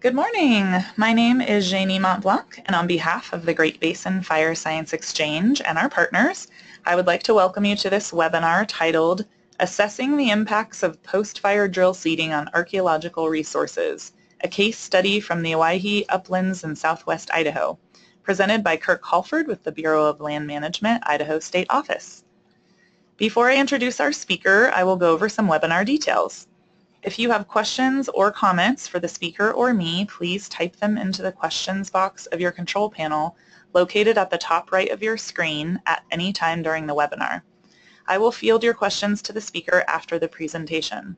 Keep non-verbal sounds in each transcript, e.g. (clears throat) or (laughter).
Good morning. My name is Janie Montblanc, and on behalf of the Great Basin Fire Science Exchange and our partners, I would like to welcome you to this webinar titled Assessing the Impacts of Post-Fire Drill Seeding on Archaeological Resources, a case study from the Owyhee Uplands in southwest Idaho, presented by Kirk Halford with the Bureau of Land Management, Idaho State Office. Before I introduce our speaker, I will go over some webinar details. If you have questions or comments for the speaker or me, please type them into the questions box of your control panel located at the top right of your screen at any time during the webinar. I will field your questions to the speaker after the presentation.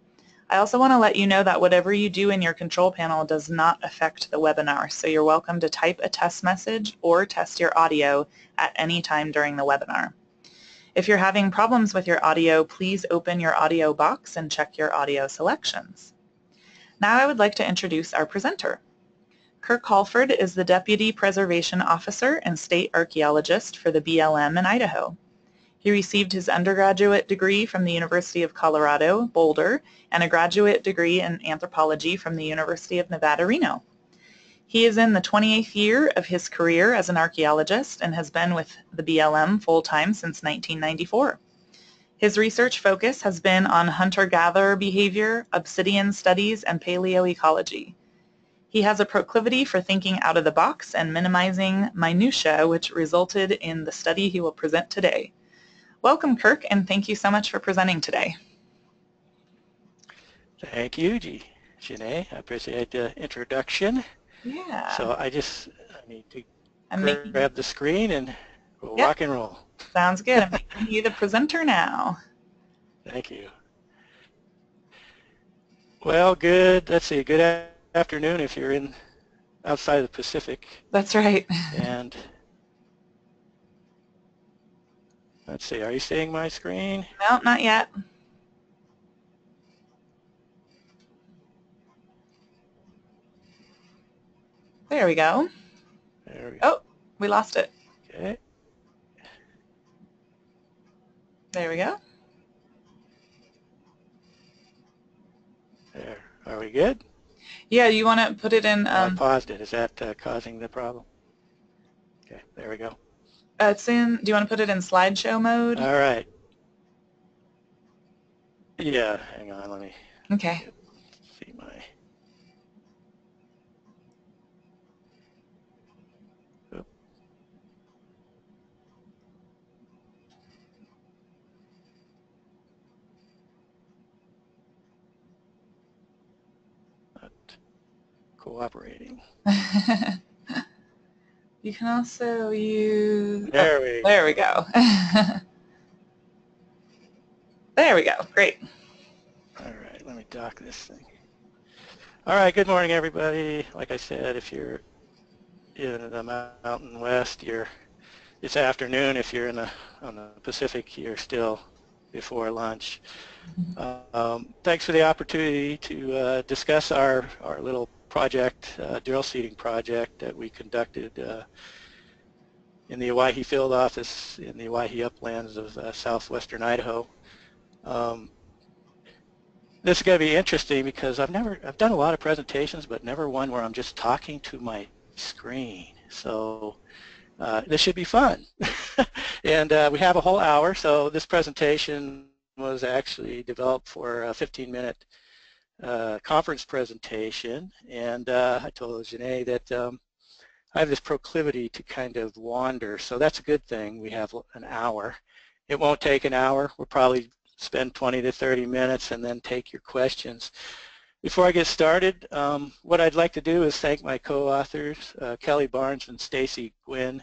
I also want to let you know that whatever you do in your control panel does not affect the webinar, so you're welcome to type a test message or test your audio at any time during the webinar. If you're having problems with your audio, please open your audio box and check your audio selections. Now I would like to introduce our presenter. Kirk Halford is the Deputy Preservation Officer and State Archaeologist for the BLM in Idaho. He received his undergraduate degree from the University of Colorado, Boulder, and a graduate degree in anthropology from the University of Nevada, Reno. He is in the 28th year of his career as an archaeologist and has been with the BLM full-time since 1994. His research focus has been on hunter-gatherer behavior, obsidian studies, and paleoecology. He has a proclivity for thinking out of the box and minimizing minutia, which resulted in the study he will present today. Welcome, Kirk, and thank you so much for presenting today. Thank you, Janae. I appreciate the introduction. Yeah. So I just I need to I'm grab making... the screen and we'll yep. rock and roll. Sounds good. I'm (laughs) making you the presenter now. Thank you. Well, good. Let's see. Good afternoon if you're in outside of the Pacific. That's right. And let's see. Are you seeing my screen? No, not yet. There we go. There we go. Oh, we lost it. Okay. There we go. There. Are we good? Yeah, you want to put it in... Um, I paused it. Is that uh, causing the problem? Okay, there we go. Uh, it's in... Do you want to put it in slideshow mode? All right. Yeah, hang on. Let me... Okay. See my... cooperating. (laughs) you can also use... There oh, we There we go. (laughs) there we go. Great. All right, let me dock this thing. All right, good morning, everybody. Like I said, if you're in the Mountain West, you're it's afternoon. If you're in the on the Pacific, you're still before lunch. Mm-hmm. Um, thanks for the opportunity to uh, discuss our, our little project, uh, drill seeding project that we conducted uh, in the Owyhee Field Office in the Owyhee Uplands of uh, southwestern Idaho. Um, this is going to be interesting because I've never, I've done a lot of presentations, but never one where I'm just talking to my screen. So uh, this should be fun. (laughs) and uh, we have a whole hour, so this presentation was actually developed for a 15-minute uh, conference presentation, and uh, I told Janae that um, I have this proclivity to kind of wander, so that's a good thing. We have an hour. It won't take an hour. We'll probably spend 20 to 30 minutes and then take your questions. Before I get started, um, what I'd like to do is thank my co-authors, uh, Kelly Barnes and Stacy Gwynn.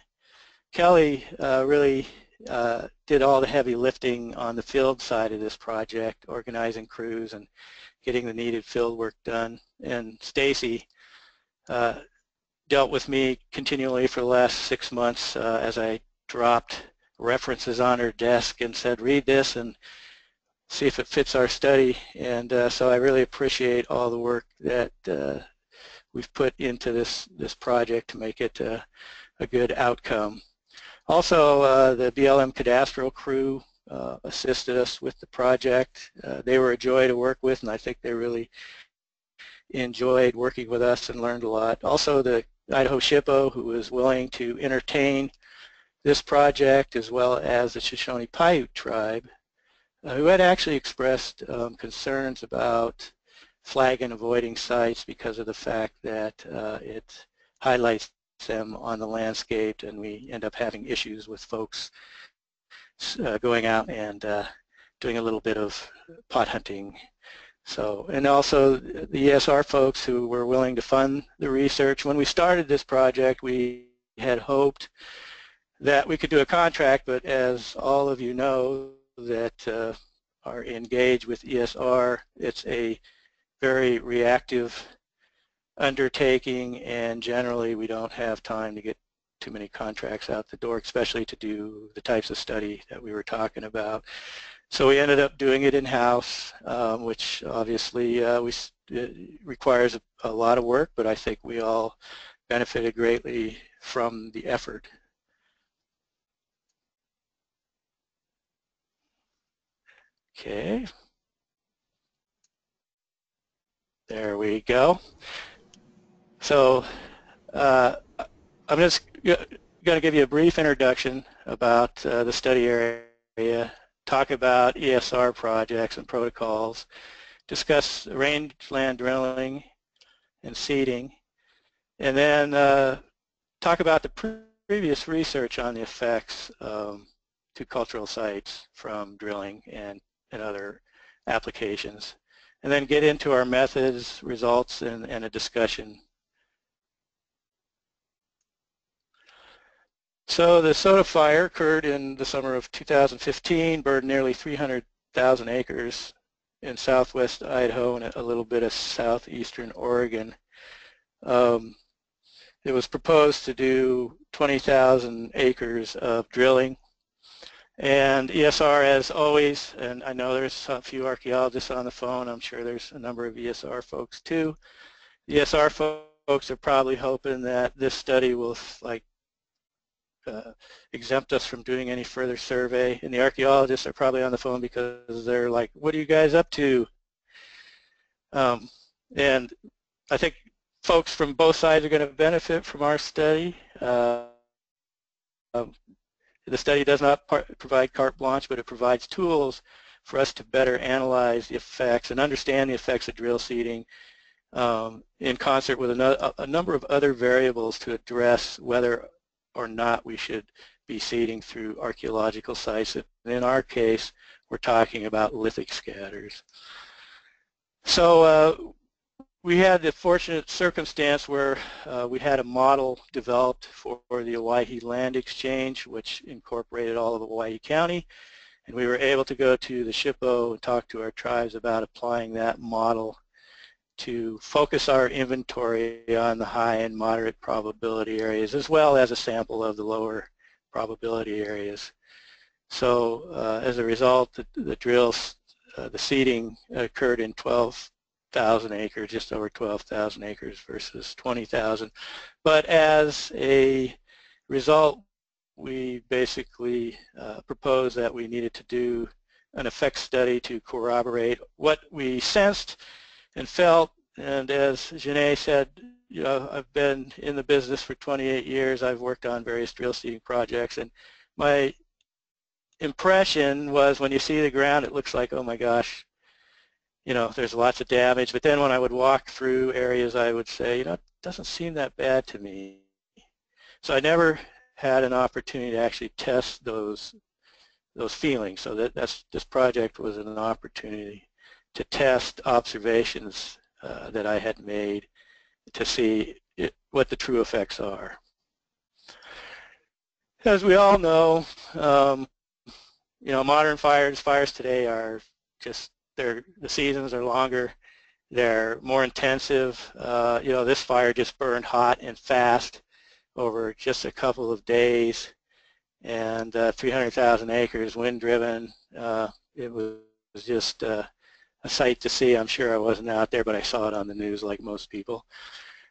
Kelly uh, really uh, did all the heavy lifting on the field side of this project, organizing crews and getting the needed field work done. And Stacy uh, dealt with me continually for the last six months uh, as I dropped references on her desk and said, read this and see if it fits our study. And uh, so I really appreciate all the work that uh, we've put into this, this project to make it a good outcome. Also, uh, the BLM cadastral crew uh, assisted us with the project. Uh, they were a joy to work with, and I think they really enjoyed working with us and learned a lot. Also the Idaho SHPO who was willing to entertain this project as well as the Shoshone Paiute tribe uh, who had actually expressed um, concerns about flag and avoiding sites because of the fact that uh, it highlights them on the landscape and we end up having issues with folks uh, going out and uh, doing a little bit of pot hunting. So, and also the ESR folks who were willing to fund the research. When we started this project, we had hoped that we could do a contract, but as all of you know that uh, are engaged with ESR, it's a very reactive undertaking and generally we don't have time to get too many contracts out the door, especially to do the types of study that we were talking about. So we ended up doing it in-house, um, which obviously uh, we, requires a, a lot of work, but I think we all benefited greatly from the effort. Okay. There we go. So uh, I'm just going to give you a brief introduction about uh, the study area, talk about ESR projects and protocols, discuss rangeland drilling and seeding, and then uh, talk about the pre previous research on the effects um, to cultural sites from drilling and, and other applications, and then get into our methods, results, and, and a discussion So the Soda fire occurred in the summer of 2015, burned nearly 300,000 acres in southwest Idaho and a little bit of southeastern Oregon. Um, it was proposed to do 20,000 acres of drilling. And ESR, as always, and I know there's a few archaeologists on the phone, I'm sure there's a number of ESR folks too. ESR folks are probably hoping that this study will like uh, exempt us from doing any further survey. And the archaeologists are probably on the phone because they're like, what are you guys up to? Um, and I think folks from both sides are going to benefit from our study. Uh, um, the study does not provide carte blanche, but it provides tools for us to better analyze the effects and understand the effects of drill seeding um, in concert with a, a, number of other variables to address whether or not we should be seeding through archaeological sites. And in our case, we're talking about lithic scatters. So uh, we had the fortunate circumstance where uh, we had a model developed for the Owyhee Land Exchange, which incorporated all of Owyhee County. And we were able to go to the SHPO and talk to our tribes about applying that model to focus our inventory on the high and moderate probability areas as well as a sample of the lower probability areas. So uh, as a result, the, the drills, uh, the seeding occurred in 12,000 acres, just over 12,000 acres versus 20,000. But as a result, we basically uh, proposed that we needed to do an effect study to corroborate what we sensed and felt, and as Janae said, you know, I've been in the business for 28 years. I've worked on various drill seeding projects, and my impression was when you see the ground, it looks like, oh my gosh, you know, there's lots of damage. But then when I would walk through areas, I would say, you know, it doesn't seem that bad to me. So I never had an opportunity to actually test those those feelings. So that that's this project was an opportunity to test observations uh, that I had made to see it, what the true effects are. As we all know, um, you know, modern fires, fires today are just, they're, the seasons are longer, they're more intensive. Uh, you know, this fire just burned hot and fast over just a couple of days and uh, 300,000 acres, wind driven. Uh, it was just uh, a sight to see. I'm sure I wasn't out there, but I saw it on the news like most people.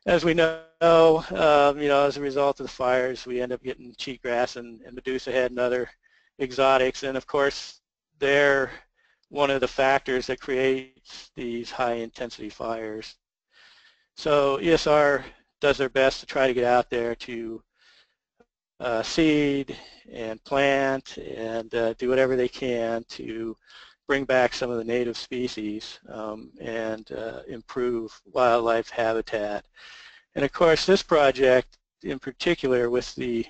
As we know, um, you know, as a result of the fires, we end up getting cheatgrass and, and medusa head and other exotics, and of course, they're one of the factors that creates these high intensity fires. So ESR does their best to try to get out there to uh, seed and plant and uh, do whatever they can to bring back some of the native species um, and uh, improve wildlife habitat. And of course this project in particular with the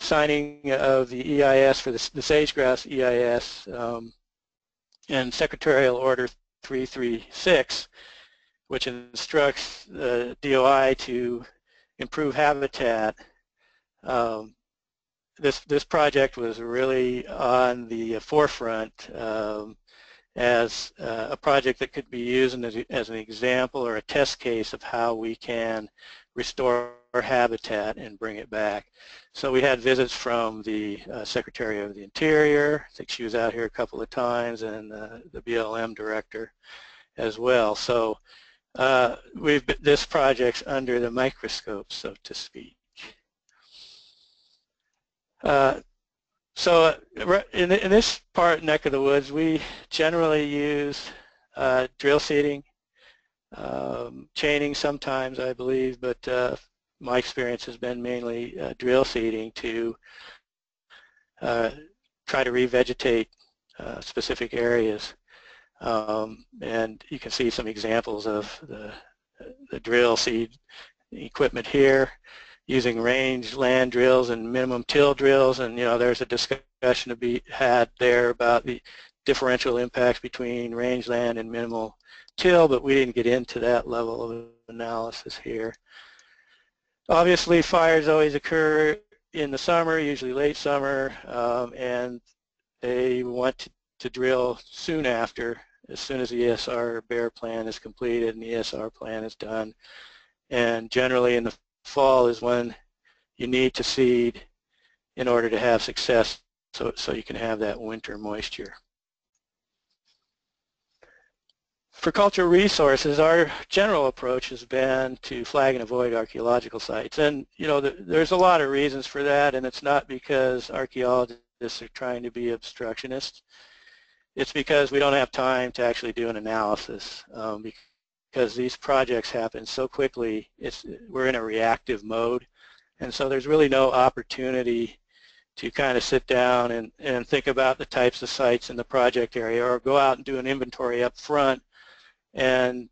signing of the EIS for the, the sage-grouse EIS um, and Secretarial Order 336 which instructs the DOI to improve habitat. Um, this this project was really on the forefront um, as uh, a project that could be used as, as, an example or a test case of how we can restore habitat and bring it back. So we had visits from the uh, Secretary of the Interior, I think she was out here a couple of times, and uh, the BLM director as well. So uh, we've this project's under the microscope, so to speak. Uh, so uh, in, in, this part neck of the woods, we generally use uh, drill seeding, um, chaining sometimes, I believe, but uh, my experience has been mainly uh, drill seeding to try to revegetate specific areas. Um, and you can see some examples of the, the drill seed equipment here using range land drills and minimum till drills and you know there's a discussion to be had there about the differential impacts between rangeland and minimal till but we didn't get into that level of analysis here. Obviously fires always occur in the summer, usually late summer, um, and they want to, to drill soon after as soon as the ESR BAER plan is completed and the ESR plan is done. And generally in the fall is when you need to seed in order to have success so, so you can have that winter moisture. For cultural resources, our general approach has been to flag and avoid archaeological sites. And, you know, the, there's a lot of reasons for that, and it's not because archaeologists are trying to be obstructionists. It's because we don't have time to actually do an analysis um, because these projects happen so quickly. It's, we're in a reactive mode. And so there's really no opportunity to kind of sit down and, and think about the types of sites in the project area or go out and do an inventory up front and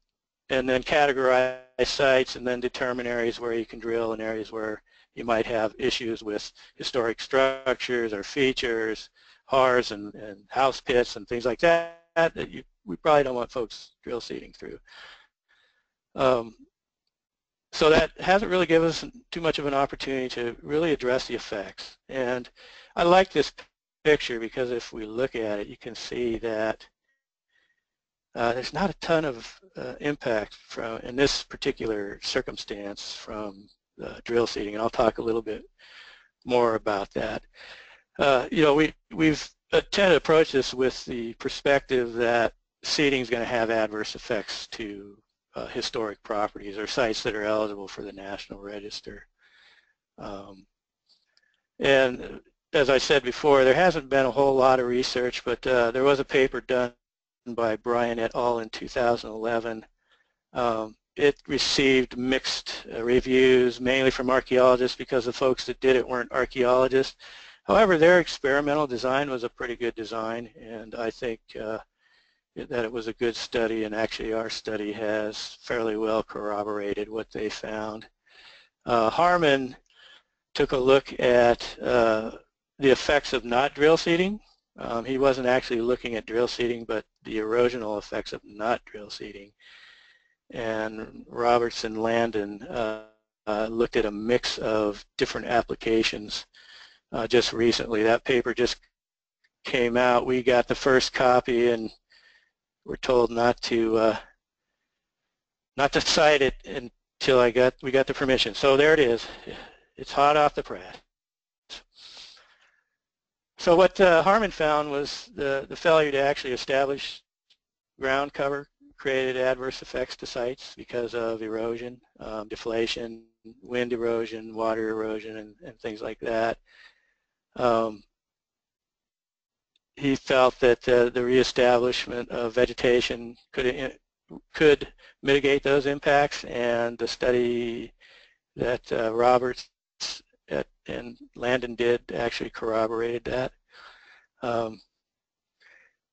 and then categorize sites and then determine areas where you can drill and areas where you might have issues with historic structures or features HARs and, and house pits and things like that that you, we probably don't want folks drill seeding through. Um, so that hasn't really given us too much of an opportunity to really address the effects. And I like this picture because if we look at it, you can see that uh, there's not a ton of uh, impact from, in this particular circumstance, from drill seeding, and I'll talk a little bit more about that uh, you know, we, we've tended to approach this with the perspective that seeding is going to have adverse effects to uh, historic properties or sites that are eligible for the National Register. Um, and as I said before, there hasn't been a whole lot of research, but uh, there was a paper done by Brian et al. in 2011. Um, it received mixed uh, reviews, mainly from archaeologists because the folks that did it weren't archaeologists. However, their experimental design was a pretty good design, and I think uh, that it was a good study, and actually our study has fairly well corroborated what they found. Uh, Harmon took a look at uh, the effects of not drill seeding. Um, he wasn't actually looking at drill seeding, but the erosional effects of not drill seeding. And Robertson Landon uh, uh, looked at a mix of different applications uh, just recently. That paper just came out. We got the first copy and we're told not to uh, not to cite it until I got we got the permission. So there it is. It's hot off the press. So what uh, Harmon found was the, the failure to actually establish ground cover created adverse effects to sites because of erosion, um, deflation, wind erosion, water erosion, and, and things like that. Um, he felt that uh, the reestablishment of vegetation could could mitigate those impacts, and the study that uh, Roberts at, and Landon did actually corroborated that. Um,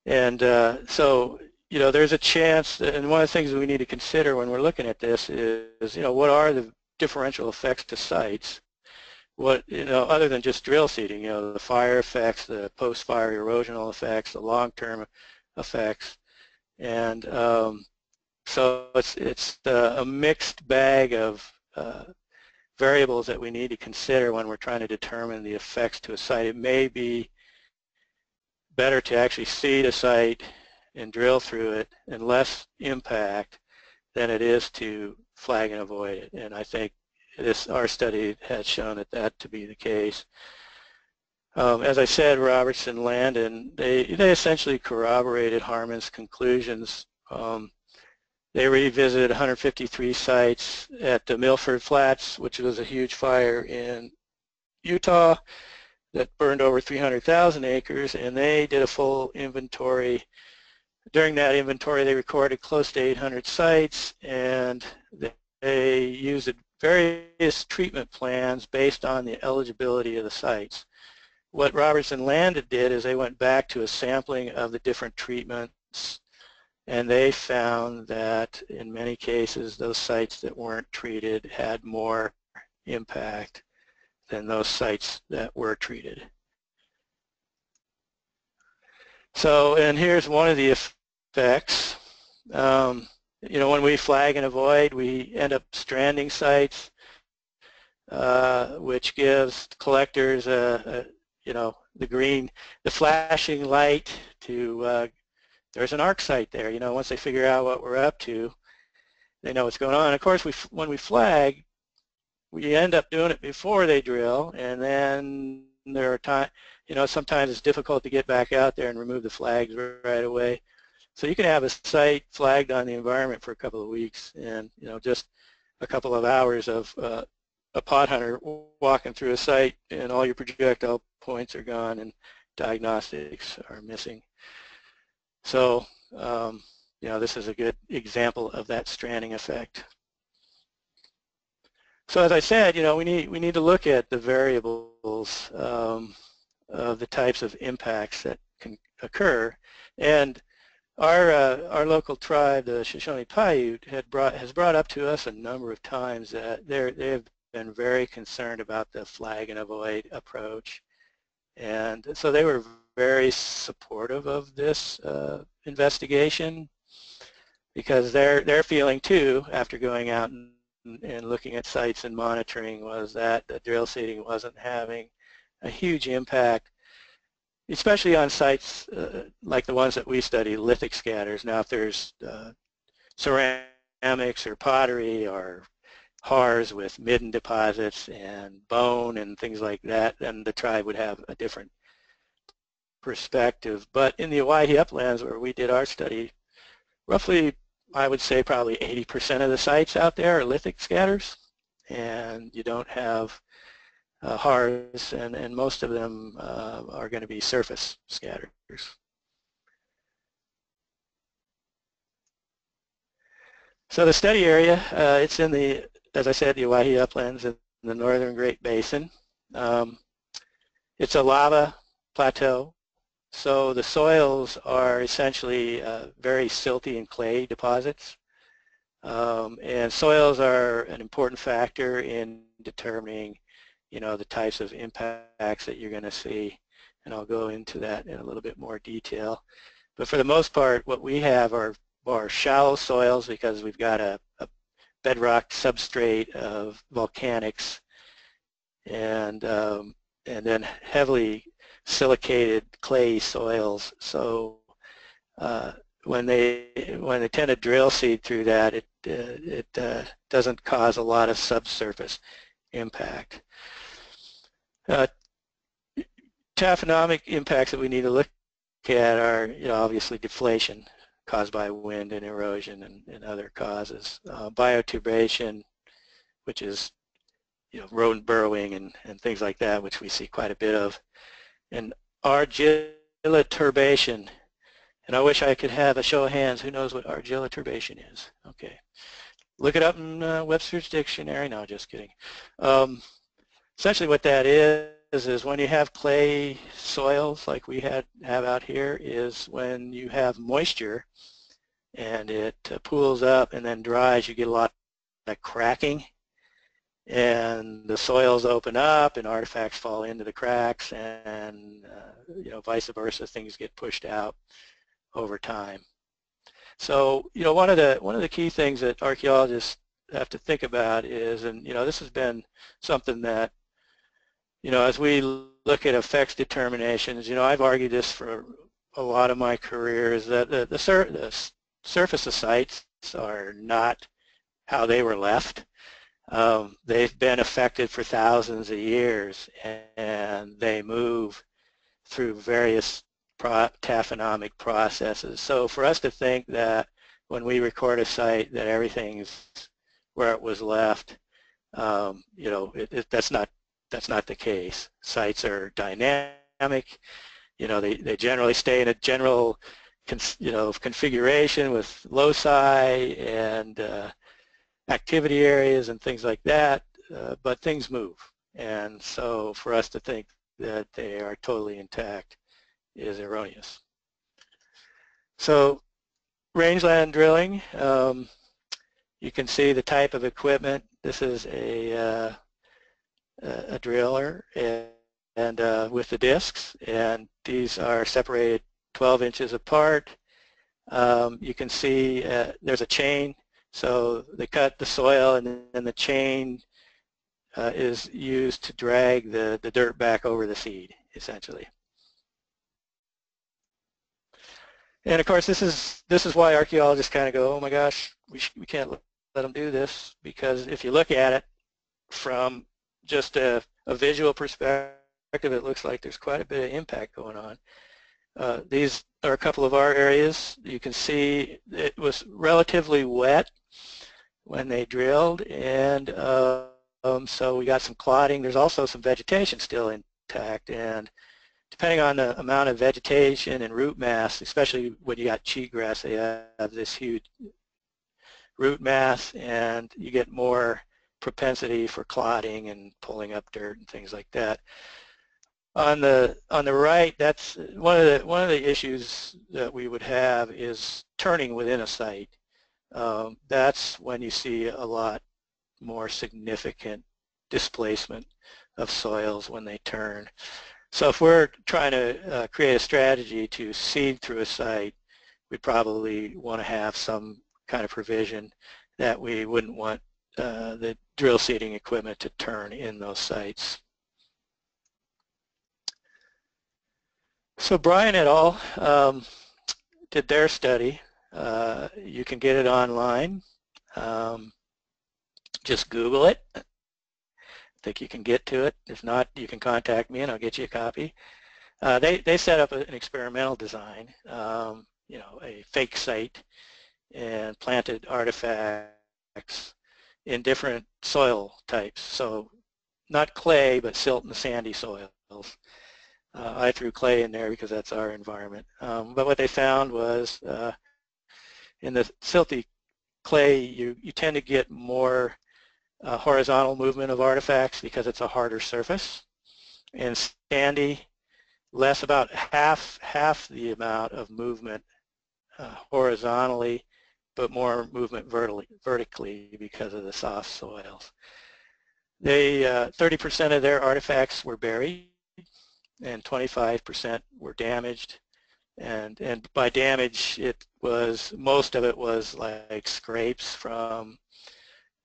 and uh, so, you know, there's a chance, and one of the things we need to consider when we're looking at this is, you know, what are the differential effects to sites? What, you know, other than just drill seeding, you know, the fire effects, the post-fire erosional effects, the long-term effects. And um, so it's, it's a mixed bag of uh, variables that we need to consider when we're trying to determine the effects to a site. It may be better to actually seed a site and drill through it and less impact than it is to flag and avoid it. And I think this our study had shown that that to be the case. Um, as I said, Robertson Landon, they, they essentially corroborated Harmon's conclusions. Um, they revisited 153 sites at the Milford Flats, which was a huge fire in Utah that burned over 300,000 acres, and they did a full inventory. During that inventory, they recorded close to 800 sites, and they used various treatment plans based on the eligibility of the sites. What Robertson Landon did is they went back to a sampling of the different treatments and they found that in many cases those sites that weren't treated had more impact than those sites that were treated. So, and here's one of the effects. Um, you know, when we flag and avoid, we end up stranding sites, uh, which gives collectors, a, a, you know, the green, the flashing light to uh, there's an arc site there. You know, once they figure out what we're up to, they know what's going on. Of course, we when we flag, we end up doing it before they drill, and then there are time, you know, sometimes it's difficult to get back out there and remove the flags right away. So you can have a site flagged on the environment for a couple of weeks, and you know, just a couple of hours of uh, a pot hunter walking through a site, and all your projectile points are gone, and diagnostics are missing. So, um, you know, this is a good example of that stranding effect. So as I said, you know, we need we need to look at the variables um, of the types of impacts that can occur, and our uh, our local tribe, the Shoshone Paiute, had brought has brought up to us a number of times that they they have been very concerned about the flag and avoid approach, and so they were very supportive of this uh, investigation because their their feeling too after going out and, and looking at sites and monitoring was that the drill seeding wasn't having a huge impact especially on sites uh, like the ones that we study, lithic scatters. Now if there's uh, ceramics or pottery or HARs with midden deposits and bone and things like that, then the tribe would have a different perspective. But in the Owyhee uplands where we did our study, roughly, I would say probably 80% of the sites out there are lithic scatters, and you don't have uh, HARs, and, and most of them uh, are going to be surface scatters. So the study area, uh, it's in the, as I said, the Owyhee uplands in the northern Great Basin. Um, it's a lava plateau so the soils are essentially uh, very silty and clay deposits. Um, and soils are an important factor in determining, you know, the types of impacts that you're going to see. And I'll go into that in a little bit more detail. But for the most part, what we have are, are shallow soils because we've got a, a bedrock substrate of volcanics and, um, and then heavily silicated clay soils. So uh, when they when they tend to drill seed through that, it uh, it uh, doesn't cause a lot of subsurface impact. Uh, taphonomic impacts that we need to look at are you know obviously deflation caused by wind and erosion and, and other causes. Uh, bioturbation, which is you know rodent burrowing and, and things like that, which we see quite a bit of and argilloturbation, And I wish I could have a show of hands who knows what argilloturbation is. Okay. Look it up in uh, Webster's Dictionary. No, just kidding. Um, essentially what that is is when you have clay soils like we had have out here is when you have moisture and it uh, pools up and then dries you get a lot of cracking. And the soils open up and artifacts fall into the cracks and uh, you know vice versa things get pushed out over time. So you know one of the one of the key things that archaeologists have to think about is and you know this has been something that you know, as we look at effects determinations, you know, I've argued this for a lot of my career is that the, the, sur the surface of sites are not how they were left. Um, they've been affected for thousands of years and they move through various pro taphonomic processes. So for us to think that when we record a site that everything's where it was left, um, you know, it, it, that's not that's not the case. Sites are dynamic. You know, they, they generally stay in a general, you know, configuration with loci and uh, activity areas and things like that, uh, but things move. And so for us to think that they are totally intact is erroneous. So rangeland drilling, um, you can see the type of equipment. This is a uh, a driller and, and uh, with the discs and these are separated 12 inches apart. Um, you can see uh, there's a chain so they cut the soil and then the chain uh, is used to drag the, the dirt back over the seed essentially. And of course this is this is why archaeologists kind of go oh my gosh we, we can't let them do this because if you look at it from just a, a visual perspective, it looks like there's quite a bit of impact going on. Uh, these are a couple of our areas. You can see it was relatively wet when they drilled, and uh, um, so we got some clotting. There's also some vegetation still intact, and depending on the amount of vegetation and root mass, especially when you got cheatgrass, they have this huge root mass, and you get more propensity for clotting and pulling up dirt and things like that. On the on the right, that's one of the one of the issues that we would have is turning within a site. Um, that's when you see a lot more significant displacement of soils when they turn. So if we're trying to uh, create a strategy to seed through a site, we probably want to have some kind of provision that we wouldn't want uh, the drill seeding equipment to turn in those sites. So Brian et al. Um, did their study. Uh, you can get it online. Um, just Google it. I think you can get to it. If not, you can contact me and I'll get you a copy. Uh, they, they set up an experimental design, um, you know, a fake site and planted artifacts in different soil types. So not clay, but silt and sandy soils. Uh, I threw clay in there because that's our environment. Um, but what they found was uh, in the silty clay, you, you tend to get more uh, horizontal movement of artifacts because it's a harder surface. And sandy, less about half, half the amount of movement uh, horizontally but more movement vertically, vertically because of the soft soils. They 30% uh, of their artifacts were buried and 25% were damaged. And, and by damage, it was, most of it was like scrapes from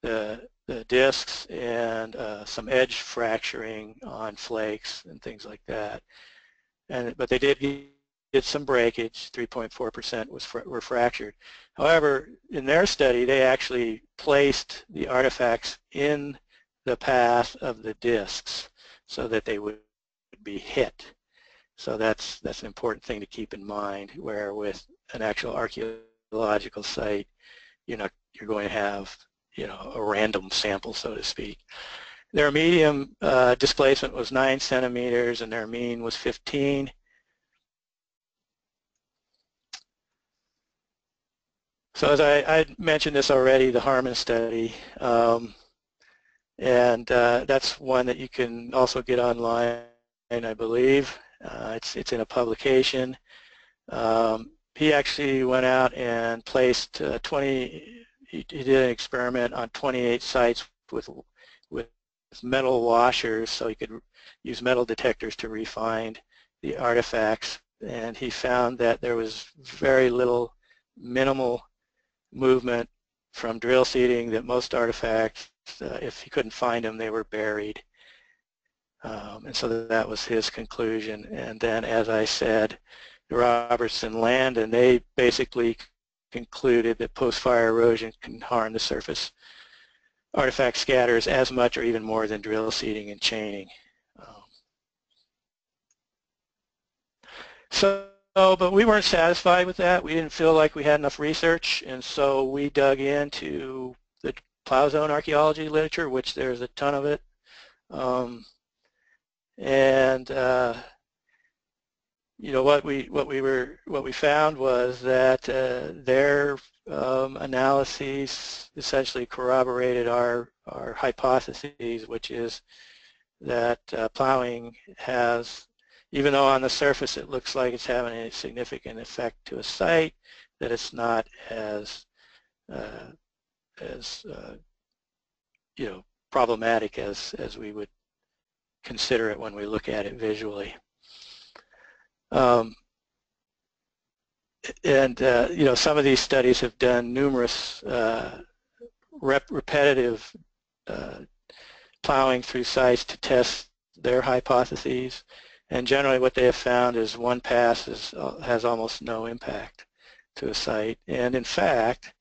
the, the discs and uh, some edge fracturing on flakes and things like that. And, but they did get some breakage, 3.4% was were fractured. However, in their study, they actually placed the artifacts in the path of the discs so that they would be hit. So that's that's an important thing to keep in mind. Where with an actual archaeological site, you know, you're going to have you know a random sample, so to speak. Their medium uh, displacement was 9 centimeters and their mean was 15. So as I, I mentioned this already, the Harmon study, um, and uh, that's one that you can also get online, I believe. Uh, it's, it's in a publication. Um, he actually went out and placed uh, 20, he, he, did an experiment on 28 sites with, with metal washers so he could use metal detectors to refine the artifacts and he found that there was very little minimal movement from drill seeding that most artifacts, uh, if he couldn't find them, they were buried. Um, and so that was his conclusion. And then, as I said, Robertson Land, and they basically concluded that post-fire erosion can harm the surface artifact scatters as much or even more than drill seeding and chaining. Um, so, but we weren't satisfied with that. We didn't feel like we had enough research, and so we dug into the plow zone archaeology literature, which there's a ton of it. Um, and uh, you know what we what we were what we found was that uh, their um, analyses essentially corroborated our our hypotheses, which is that uh, plowing has, even though on the surface it looks like it's having a significant effect to a site, that it's not as uh, as uh, you know problematic as as we would consider it when we look at it visually. Um, and uh, you know, some of these studies have done numerous uh, rep repetitive uh, plowing through sites to test their hypotheses. And generally what they have found is one pass is, uh, has almost no impact to a site. And in fact,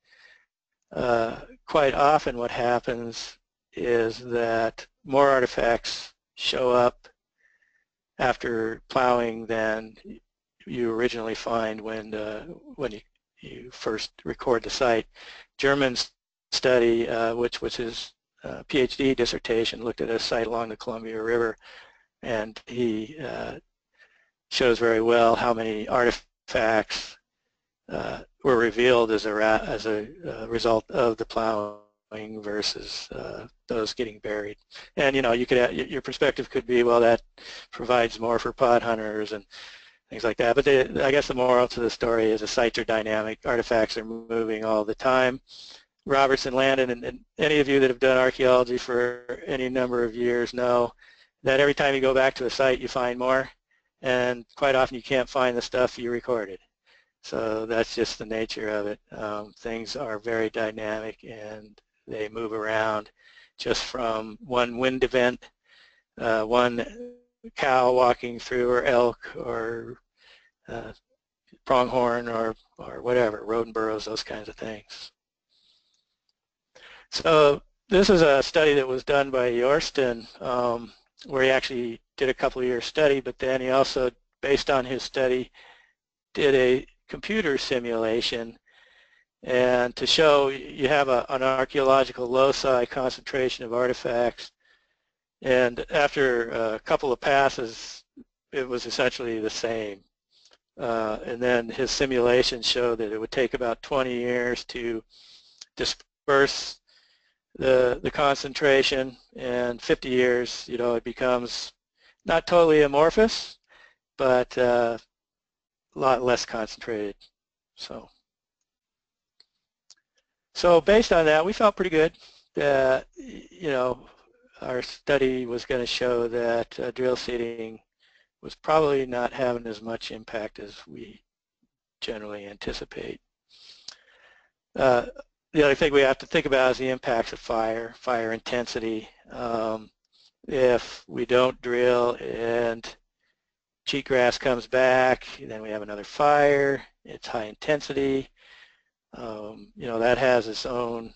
uh, quite often what happens is that more artifacts show up after plowing than you originally find when uh, when you, you first record the site. German's study, uh, which was his uh, PhD dissertation, looked at a site along the Columbia River, and he uh, shows very well how many artifacts uh, were revealed as a as a uh, result of the plowing versus uh, those getting buried. And you know, you could your perspective could be, well, that provides more for pot hunters and things like that. But they, I guess the moral to the story is the sites are dynamic, artifacts are moving all the time. Robertson Landon and, and any of you that have done archaeology for any number of years know that every time you go back to a site you find more and quite often you can't find the stuff you recorded. So that's just the nature of it. Um, things are very dynamic and they move around just from one wind event, uh, one cow walking through or elk or uh, pronghorn or, or whatever, rodent burrows, those kinds of things. So this is a study that was done by Yorston um, where he actually did a couple of year study, but then he also, based on his study, did a computer simulation. And to show you have a, an archaeological loci concentration of artifacts. And after a couple of passes it was essentially the same. Uh, and then his simulation showed that it would take about 20 years to disperse the the concentration in 50 years you know it becomes not totally amorphous but uh, a lot less concentrated so so based on that, we felt pretty good that, you know, our study was going to show that uh, drill seeding was probably not having as much impact as we generally anticipate. Uh, the other thing we have to think about is the impacts of fire, fire intensity. Um, if we don't drill and cheatgrass comes back, then we have another fire, it's high intensity um, you know, that has its own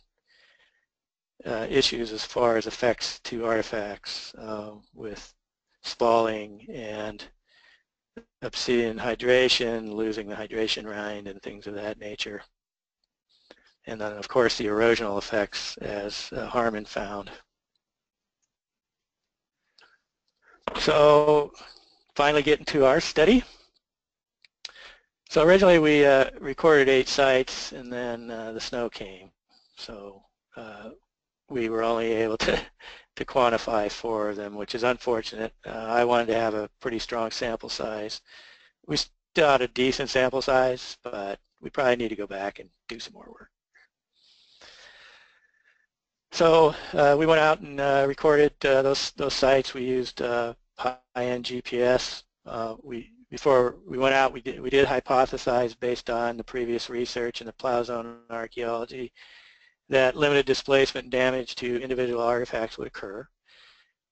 uh, issues as far as effects to artifacts uh, with spalling and obsidian hydration, losing the hydration rind and things of that nature. And then, of course, the erosional effects as uh, Harmon found. So finally getting to our study. So originally we uh, recorded eight sites and then uh, the snow came. So uh, we were only able to, (laughs) to quantify four of them, which is unfortunate. Uh, I wanted to have a pretty strong sample size. We still had a decent sample size, but we probably need to go back and do some more work. So uh, we went out and uh, recorded those, those sites. We used high-end GPS. we before we went out, we did, we did hypothesize based on the previous research in the plow zone archaeology that limited displacement and damage to individual artifacts would occur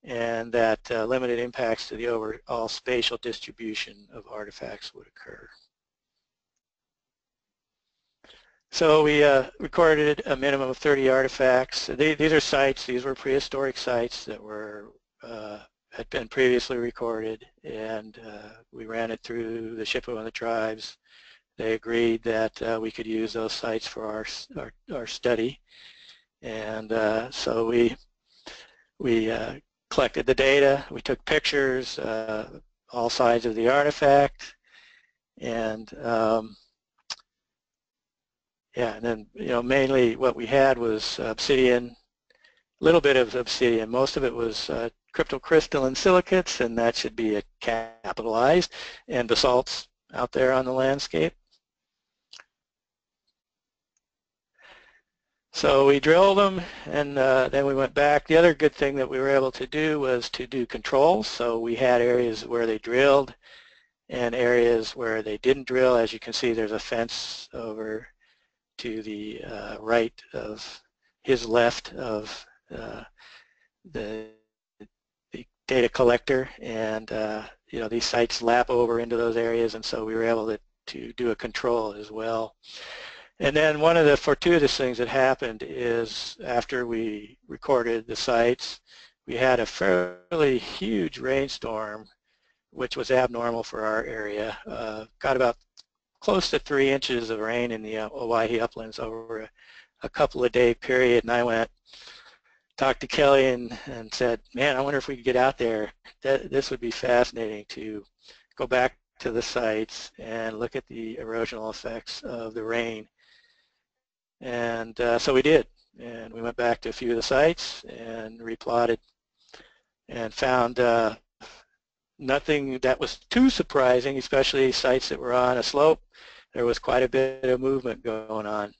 and that uh, limited impacts to the overall spatial distribution of artifacts would occur. So we uh, recorded a minimum of 30 artifacts. They, these are sites, these were prehistoric sites that were uh, had been previously recorded and uh, we ran it through the SHPO and the tribes. They agreed that uh, we could use those sites for our, our, our study and uh, so we, we uh, collected the data, we took pictures, all sides of the artifact and um, yeah, and then you know mainly what we had was obsidian, a little bit of obsidian. Most of it was uh, cryptocrystalline silicates, and that should be capitalized, and basalts out there on the landscape. So we drilled them, and uh, then we went back. The other good thing that we were able to do was to do controls. So we had areas where they drilled and areas where they didn't drill. As you can see, there's a fence over to the uh, right of his left of uh, the data collector and uh, you know these sites lap over into those areas and so we were able to, to do a control as well. And then one of the fortuitous things that happened is after we recorded the sites, we had a fairly huge rainstorm, which was abnormal for our area. Uh, got about close to three inches of rain in the uh, Owyhee uplands over a, a couple of day period, and I went, talked to Kelly and, and said, man, I wonder if we could get out there. This would be fascinating to go back to the sites and look at the erosional effects of the rain. And uh, so we did. And we went back to a few of the sites and replotted and found uh, nothing that was too surprising, especially sites that were on a slope. There was quite a bit of movement going on.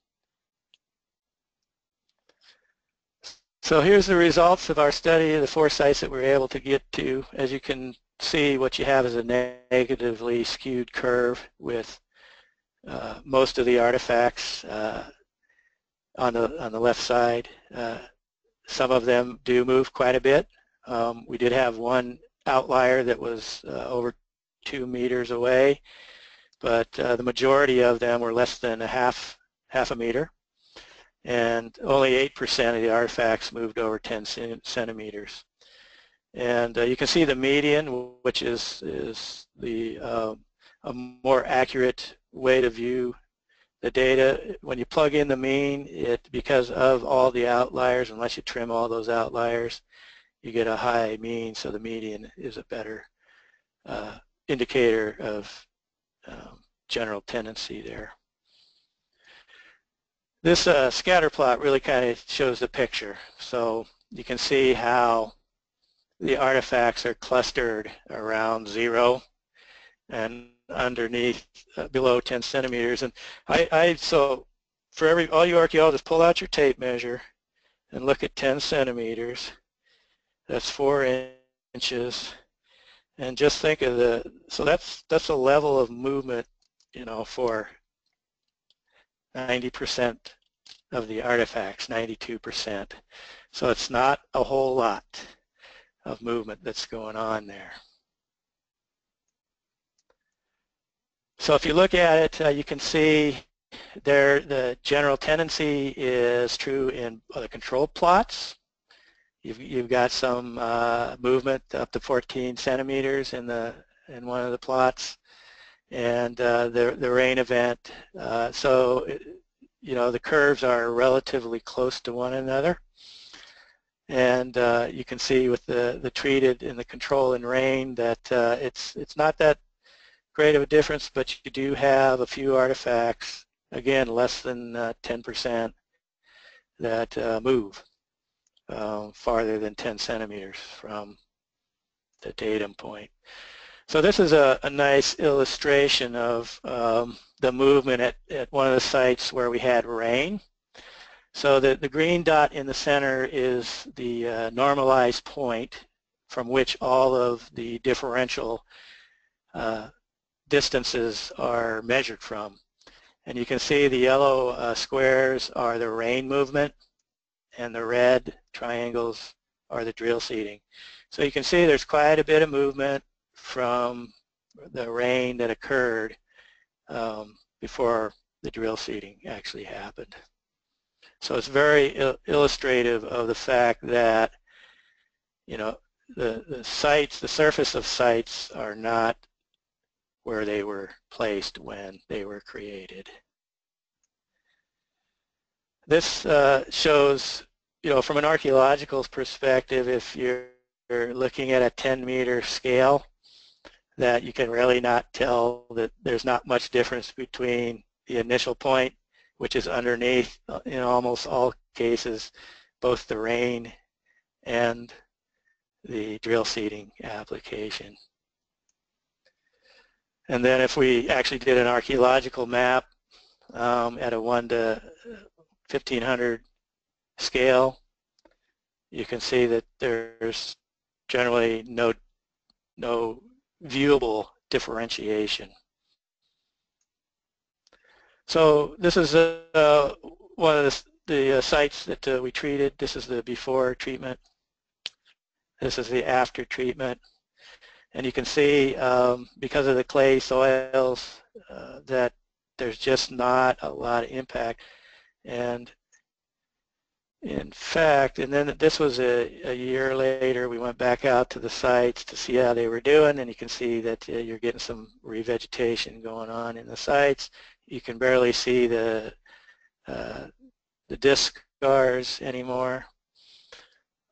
So here's the results of our study of the four sites that we were able to get to. As you can see, what you have is a negatively skewed curve with uh, most of the artifacts uh, on the on the left side. Uh, some of them do move quite a bit. Um, we did have one outlier that was uh, over two meters away, but uh, the majority of them were less than a half half a meter and only 8% of the artifacts moved over 10 centimeters. And uh, you can see the median, which is, is the uh, a more accurate way to view the data. When you plug in the mean, it because of all the outliers, unless you trim all those outliers, you get a high mean, so the median is a better uh, indicator of um, general tendency there. This uh, scatter plot really kind of shows the picture. So you can see how the artifacts are clustered around zero and underneath uh, below 10 centimeters. And I, I, so for every, all you archaeologists, pull out your tape measure and look at 10 centimeters. That's four inches. And just think of the, so that's, that's a level of movement, you know, for 90% of the artifacts, 92%. So it's not a whole lot of movement that's going on there. So if you look at it, uh, you can see there the general tendency is true in the control plots. You've, you've got some uh, movement up to 14 centimeters in the in one of the plots and uh, the, the rain event. Uh, so, you know, the curves are relatively close to one another. And uh, you can see with the, the treated and the control in rain that uh, it's, it's not that great of a difference, but you do have a few artifacts, again, less than 10% uh, that move um, farther than 10 centimeters from the datum point. So this is a, a nice illustration of um, the movement at, at one of the sites where we had rain. So the, the green dot in the center is the uh, normalized point from which all of the differential uh, distances are measured from. And you can see the yellow uh, squares are the rain movement and the red triangles are the drill seeding. So you can see there's quite a bit of movement from the rain that occurred um, before the drill seeding actually happened. So it's very il illustrative of the fact that, you know, the, the sites, the surface of sites are not where they were placed when they were created. This uh, shows, you know, from an archaeological perspective, if you're looking at a 10 meter scale, that you can really not tell that there's not much difference between the initial point, which is underneath uh, in almost all cases, both the rain and the drill seeding application. And then if we actually did an archaeological map um, at a 1 to 1500 scale, you can see that there's generally no no viewable differentiation. So this is uh, one of the, the uh, sites that uh, we treated. This is the before treatment. This is the after treatment. And you can see um, because of the clay soils uh, that there's just not a lot of impact. And in fact, and then this was a, a, year later, we went back out to the sites to see how they were doing, and you can see that uh, you're getting some revegetation going on in the sites. You can barely see the uh, the disc scars anymore.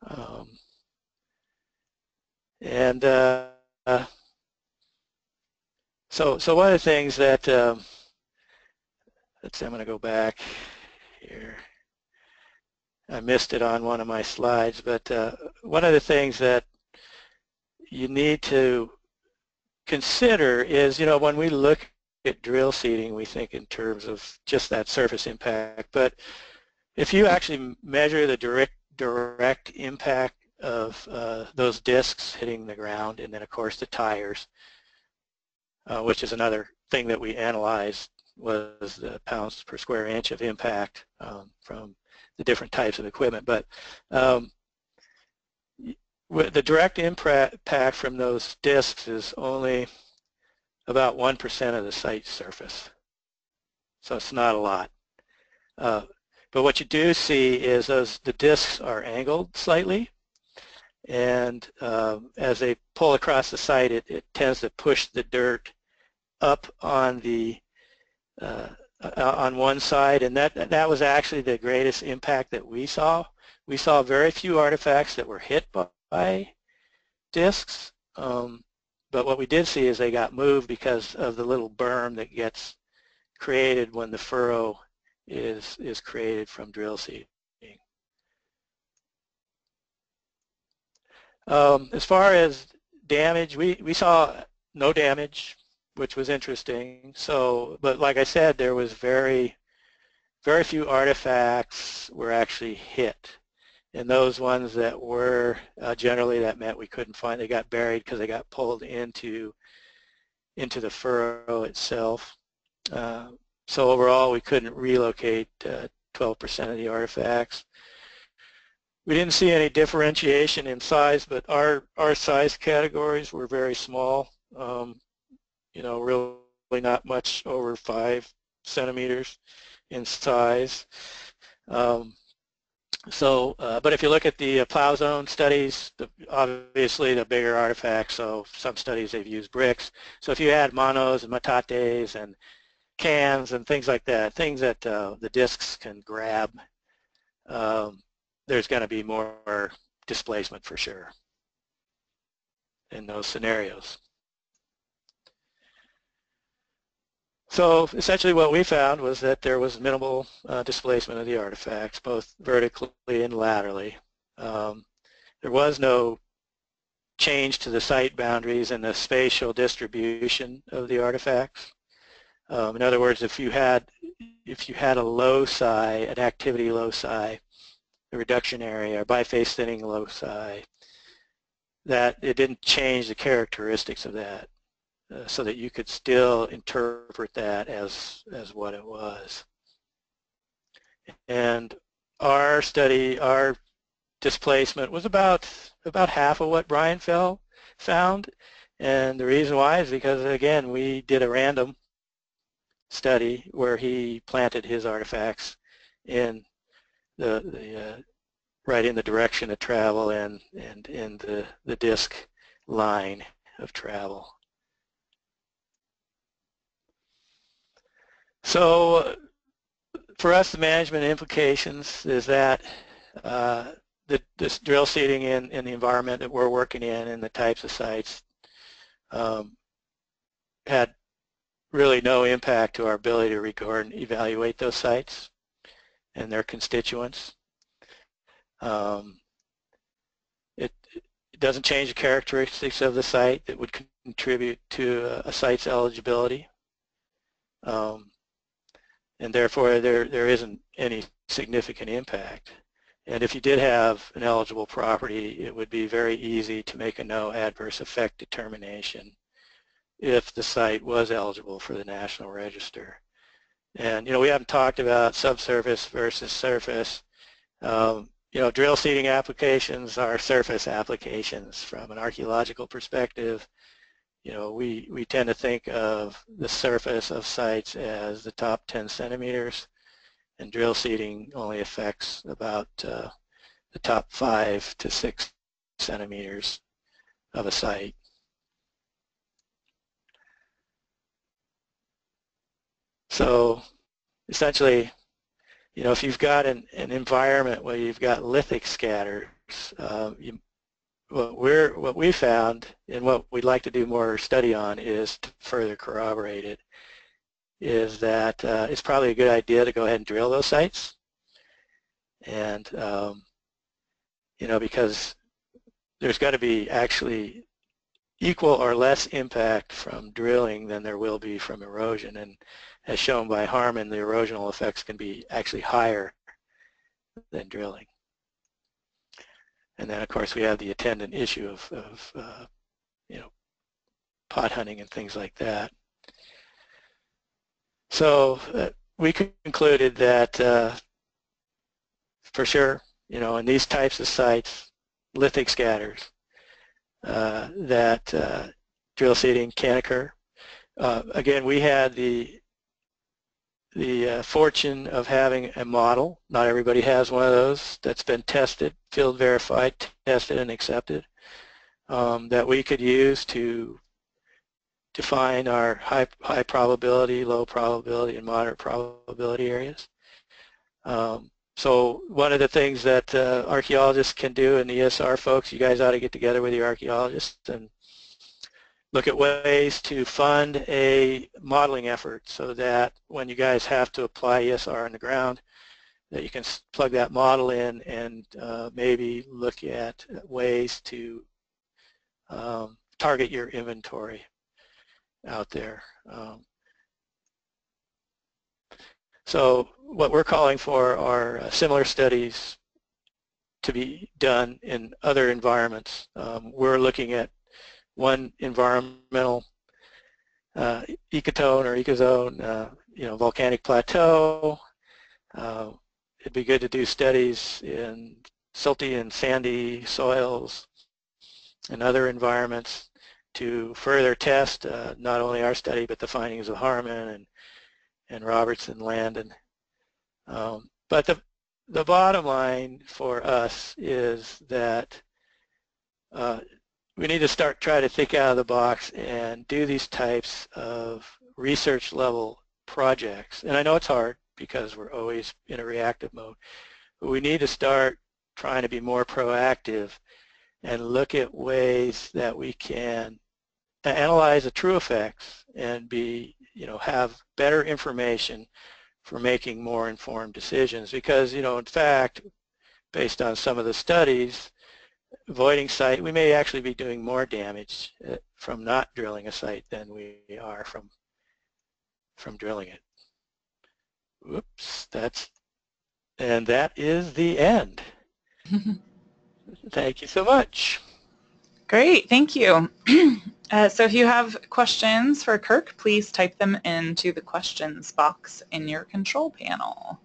Um, and uh, so, so one of the things that, um, let's see, I'm going to go back here. I missed it on one of my slides, but uh, one of the things that you need to consider is, you know, when we look at drill seeding, we think in terms of just that surface impact. But if you actually measure the direct direct impact of uh, those discs hitting the ground, and then of course the tires, uh, which is another thing that we analyzed was the pounds per square inch of impact um, from the different types of equipment. But um, the direct impact from those disks is only about 1% of the site surface. So it's not a lot. Uh, but what you do see is those the disks are angled slightly and uh, as they pull across the site it, it, tends to push the dirt up on the uh, uh, on one side, and that that was actually the greatest impact that we saw. We saw very few artifacts that were hit by discs, um, but what we did see is they got moved because of the little berm that gets created when the furrow is is created from drill seeding. Um, as far as damage, we, we saw no damage which was interesting. So, but like I said, there was very, very few artifacts were actually hit. And those ones that were, uh, generally that meant we couldn't find, they got buried because they got pulled into, into the furrow itself. Uh, so overall, we couldn't relocate 12% uh, of the artifacts. We didn't see any differentiation in size, but our, our size categories were very small. Um, you know, really not much over five centimeters in size. Um, so, uh, but if you look at the uh, plow zone studies, the, obviously the bigger artifacts, so some studies they've used bricks. So if you add monos and metates and cans and things like that, things that uh, the discs can grab, um, there's going to be more displacement for sure in those scenarios. So essentially what we found was that there was minimal uh, displacement of the artifacts, both vertically and laterally. Um, there was no change to the site boundaries and the spatial distribution of the artifacts. Um, in other words, if you had if you had a loci, an activity loci, a reduction area, or biface thinning loci, that it didn't change the characteristics of that so that you could still interpret that as, as what it was. And our study, our displacement was about about half of what Brian Fell found. And the reason why is because, again, we did a random study where he planted his artifacts in the, the uh, right in the direction of travel and, and in the, the disk line of travel. So for us, the management implications is that uh, the, this drill seeding in, in the environment that we're working in and the types of sites um, had really no impact to our ability to record and evaluate those sites and their constituents. Um, it, it, doesn't change the characteristics of the site that would contribute to a, a site's eligibility. Um, and therefore there, there isn't any significant impact. And if you did have an eligible property, it would be very easy to make a no adverse effect determination if the site was eligible for the National Register. And, you know, we haven't talked about subsurface versus surface. Um, you know, drill seeding applications are surface applications from an archaeological perspective. You know, we, we tend to think of the surface of sites as the top 10 centimeters and drill seeding only affects about uh, the top five to six centimeters of a site. So essentially, you know, if you've got an, an environment where you've got lithic scatters, uh, you, what we're what we found and what we'd like to do more study on is to further corroborate it is that uh, it's probably a good idea to go ahead and drill those sites. And, um, you know, because there's got to be actually equal or less impact from drilling than there will be from erosion. And as shown by Harmon, the erosional effects can be actually higher than drilling. And then, of course, we have the attendant issue of, of uh, you know, pot hunting and things like that. So uh, we concluded that uh, for sure, you know, in these types of sites, lithic scatters, uh, that uh, drill seeding can occur. Uh, again, we had the the uh, fortune of having a model. Not everybody has one of those that's been tested, field verified, tested, and accepted um, that we could use to define our high, high probability, low probability, and moderate probability areas. Um, so one of the things that uh, archaeologists can do and the ESR folks, you guys ought to get together with your archaeologists and look at ways to fund a modeling effort so that when you guys have to apply ESR on the ground, that you can plug that model in and uh, maybe look at ways to um, target your inventory out there. Um, so what we're calling for are uh, similar studies to be done in other environments. Um, we're looking at one environmental uh, ecotone or ecozone, uh, you know, volcanic plateau. Uh, it'd be good to do studies in silty and sandy soils and other environments to further test uh, not only our study but the findings of Harmon and and Robertson Landon. Um, but the the bottom line for us is that uh, we need to start trying to think out of the box and do these types of research level projects. And I know it's hard because we're always in a reactive mode, but we need to start trying to be more proactive and look at ways that we can analyze the true effects and be you know, have better information for making more informed decisions because, you know, in fact, based on some of the studies, avoiding site, we may actually be doing more damage uh, from not drilling a site than we are from from drilling it. Whoops, that's, and that is the end. (laughs) Thank you so much. Great, thank you. (clears throat) uh, so if you have questions for Kirk, please type them into the questions box in your control panel.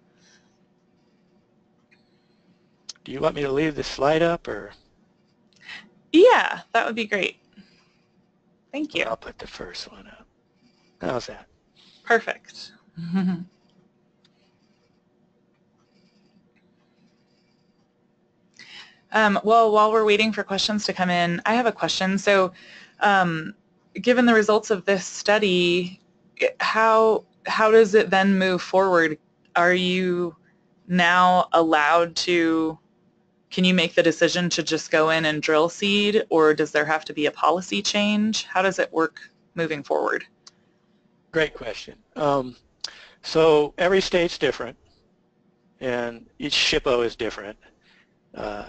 Do you want me to leave this slide up or? Yeah, that would be great. Thank you. I'll put the first one up. How's that? Perfect. (laughs) Um, well, while we're waiting for questions to come in, I have a question. So um, given the results of this study, how, how does it then move forward? Are you now allowed to, can you make the decision to just go in and drill seed or does there have to be a policy change? How does it work moving forward? Great question. Um, so every state's different and each SHPO is different. Uh,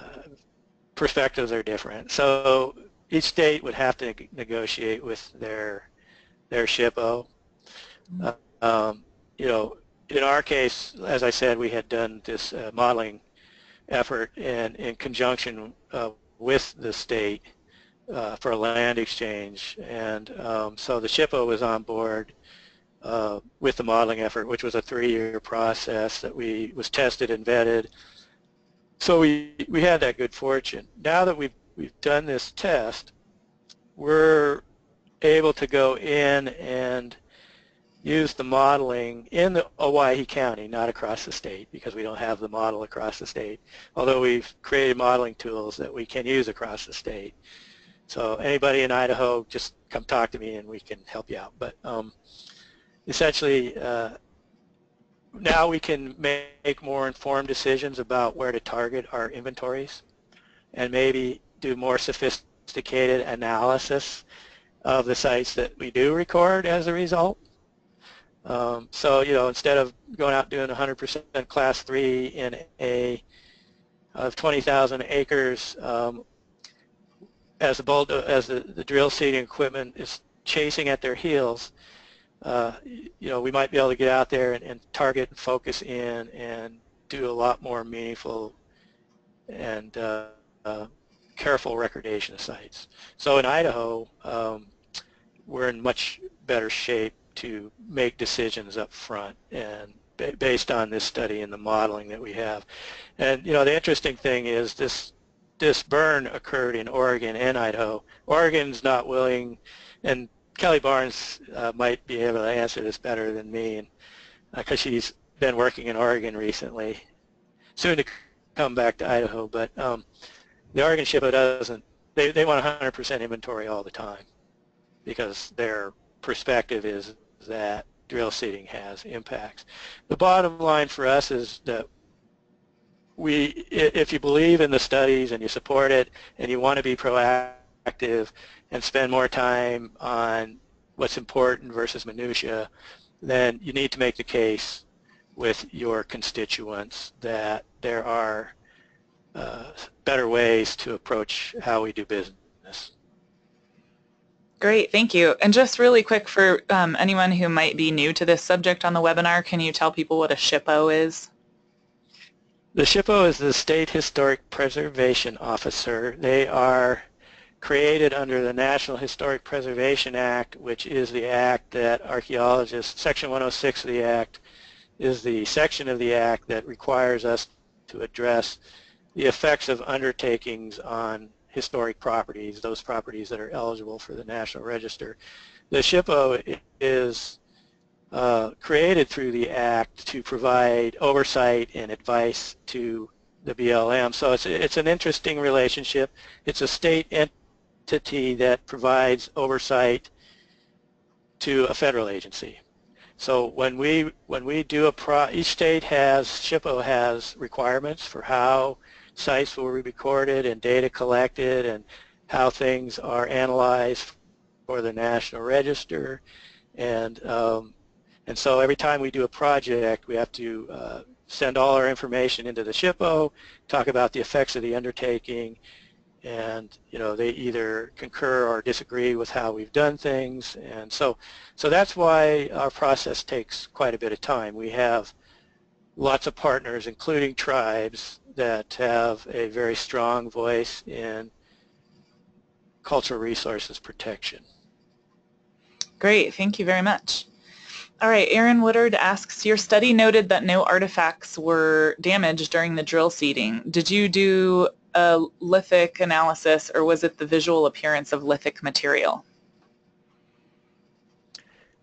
perspectives are different. So each state would have to negotiate with their their SHPO. Uh, um, you know, in our case, as I said, we had done this uh, modeling effort and in conjunction uh, with the state uh, for a land exchange. And um, so the SHPO was on board uh, with the modeling effort, which was a three-year process that we was tested and vetted so we, we had that good fortune. Now that we've, we've done this test, we're able to go in and use the modeling in the Owyhee County, not across the state, because we don't have the model across the state, although we've created modeling tools that we can use across the state. So anybody in Idaho, just come talk to me and we can help you out. But um, essentially, uh, now we can make more informed decisions about where to target our inventories and maybe do more sophisticated analysis of the sites that we do record as a result. Um, so, you know, instead of going out doing 100% class 3 in a of 20,000 acres um, as, the, as the, the drill seeding equipment is chasing at their heels, uh, you know, we might be able to get out there and, and, target and focus in and do a lot more meaningful and uh, uh, careful recordation of sites. So in Idaho, um, we're in much better shape to make decisions up front and based on this study and the modeling that we have. And you know, the interesting thing is this this burn occurred in Oregon and Idaho. Oregon's not willing, and Kelly Barnes uh, might be able to answer this better than me, because uh, she's been working in Oregon recently, soon to come back to Idaho. But um, the Oregon SHPO doesn't. They they want 100% inventory all the time because their perspective is that drill seeding has impacts. The bottom line for us is that we, if you believe in the studies and you support it and you want to be proactive, and spend more time on what's important versus minutia, then you need to make the case with your constituents that there are uh, better ways to approach how we do business. Great, thank you. And just really quick for um, anyone who might be new to this subject on the webinar, can you tell people what a SHPO is? The SHPO is the State Historic Preservation Officer. They are created under the National Historic Preservation Act, which is the act that archaeologists, Section 106 of the act, is the section of the act that requires us to address the effects of undertakings on historic properties, those properties that are eligible for the National Register. The SHPO is uh, created through the Act to provide oversight and advice to the BLM. So it's, it's an interesting relationship. It's a state entity that provides oversight to a federal agency. So when we when we do a pro, each state has SHPO has requirements for how sites be recorded and data collected and how things are analyzed for the National Register. And, um, and so every time we do a project, we have to uh, send all our information into the SHPO, talk about the effects of the undertaking, and you know they either concur or disagree with how we've done things and so so that's why our process takes quite a bit of time we have lots of partners including tribes that have a very strong voice in cultural resources protection great thank you very much all right, Aaron Woodard asks, your study noted that no artifacts were damaged during the drill seeding. Did you do a lithic analysis or was it the visual appearance of lithic material?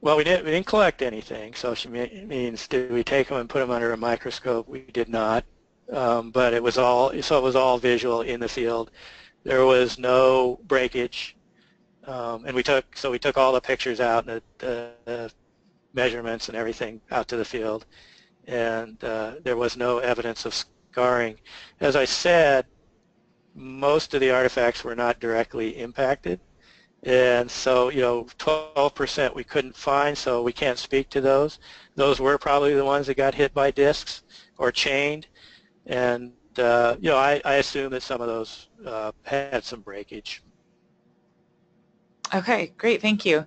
Well, we didn't, we didn't collect anything, so she means did we take them and put them under a microscope? We did not, um, but it was all so it was all visual in the field. There was no breakage, um, and we took so we took all the pictures out and the, the measurements and everything out to the field, and uh, there was no evidence of scarring. As I said, most of the artifacts were not directly impacted. And so, you know, 12% we couldn't find, so we can't speak to those. Those were probably the ones that got hit by discs or chained. And, uh, you know, I, I, assume that some of those uh, had some breakage. Okay, great, thank you.